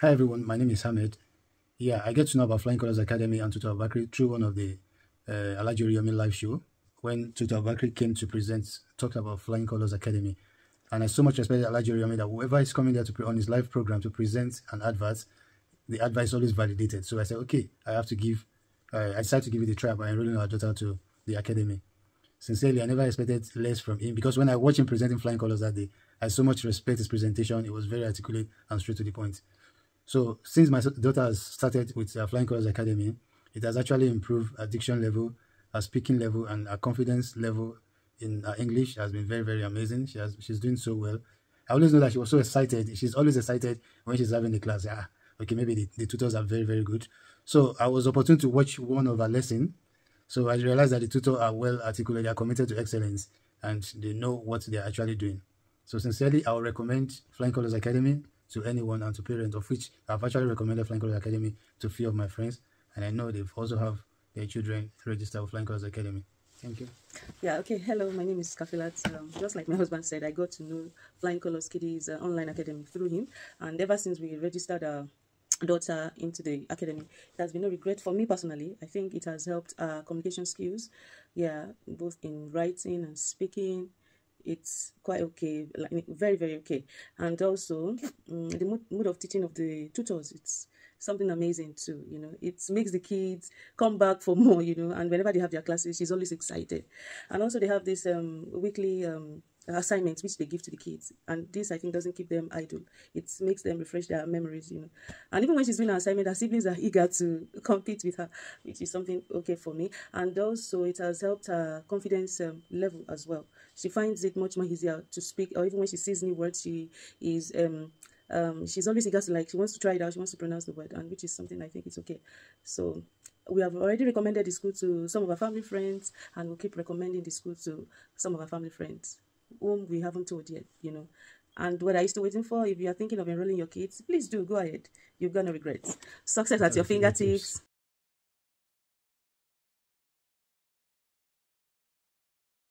Hi everyone, my name is Hamid. Yeah, I get to know about Flying Colors Academy and Tutor Bakri through one of the uh, Alajiri Yomi live show when Tutor Bakri came to present, talked about Flying Colors Academy. And I so much respect Alajiri Yomi that whoever is coming there to on his live program to present an advert, the advice always validated. So I said, okay, I have to give, uh, I decided to give it a try by enrolling our daughter to the academy. Sincerely, I never expected less from him because when I watched him presenting Flying Colors that day, I so much respect his presentation. It was very articulate and straight to the point. So since my daughter has started with uh, Flying Colors Academy, it has actually improved her diction level, her speaking level, and her confidence level in her English has been very, very amazing. She has she's doing so well. I always know that she was so excited. She's always excited when she's having the class. Ah, okay, maybe the, the tutors are very, very good. So I was opportune to watch one of her lesson. So I realized that the tutors are well articulated, they are committed to excellence, and they know what they are actually doing. So sincerely, I would recommend Flying Colors Academy to anyone and to parents, of which I've actually recommended Flying Colors Academy to few of my friends, and I know they've also have their children registered with Flying Colors Academy. Thank you. Yeah, okay. Hello, my name is Kafilat. Um, just like my husband said, I got to know Flying Colors Kiddies uh, online academy through him. And ever since we registered our daughter into the academy, it has been no regret for me personally. I think it has helped our communication skills, yeah, both in writing and speaking, it's quite okay, like very very okay. And also um, the mood of teaching of the tutors, it's something amazing too. You know, it makes the kids come back for more. You know, and whenever they have their classes, she's always excited. And also they have this um, weekly um, assignments which they give to the kids. And this i think doesn't keep them idle. It makes them refresh their memories you know. And even when she's doing an assignment her siblings are eager to compete with her which is something okay for me. And also it has helped her confidence um, level as well. She finds it much more easier to speak or even when she sees new words she is um um she's always eager to like she wants to try it out she wants to pronounce the word and which is something i think it's okay. So we have already recommended the school to some of our family friends and we'll keep recommending the school to some of our family friends whom we haven't told yet, you know. And what are you still waiting for? If you are thinking of enrolling your kids, please do go ahead. You're gonna regret. Success at your fingertips.